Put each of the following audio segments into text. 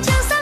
就算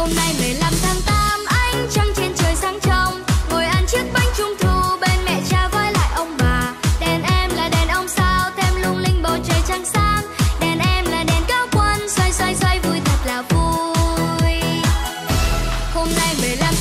hôm nay 15 tháng 8 ánh trăng trên trời sáng trong. Ngồi ăn chiếc bánh trung thu, bên mẹ cha với lại ông bà. Đèn em là đèn ông sao, thêm lung linh bầu trời trăng sáng. Đèn em là đèn cao quân xoay xoay xoay, vui thật là vui. Hôm nay 15